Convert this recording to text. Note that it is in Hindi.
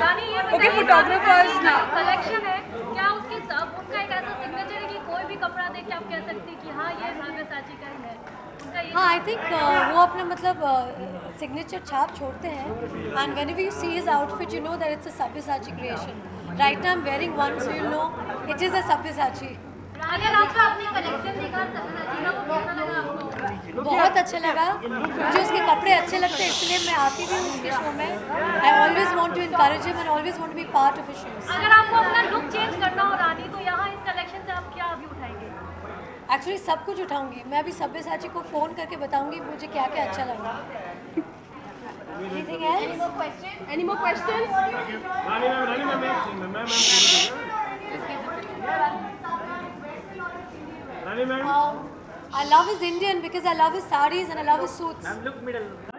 रानी ये Okay, photographers now. कलेक्शन है क्या उसके सब उनका एक ऐसा सिग्नेचर है कि कोई भी कपड़ा देख के आप कह सकती हैं कि हाँ ये का ही। है हाँ आई थिंक वो अपना मतलब सिग्नेचर छाप छोड़ते हैं। And when you see is outfit you know that it's a Sabyasachi creation right now I am wearing one so you know it is a Sabyasachi अगर आपका अपनी कलेक्शन देखा का वो बहुत अच्छा लगा। मुझे उसके कपड़े अच्छे लगते हैं इसलिए मैं आती भी हूँ उसके शो में। I always want to encourage him and always want be part of his shows अगर आपको अपना लुक चेंज करना हो रानी तो यहाँ इस कलेक्शन से आप क्या अभी उठाएँगे? एक्चुअली सब कुछ उठाऊँगी। मैं अभी सब्यसाची को फ़ोन करके बताऊँगी मुझे क्या क्या अच्छा लगा। Anything else? Any more questions? Any more questions? Rani ma'am Rani ma'am एक second ma'am ma'am. Um, I love his Indian because I love his saris and I love his suits. Ma'am, look middle.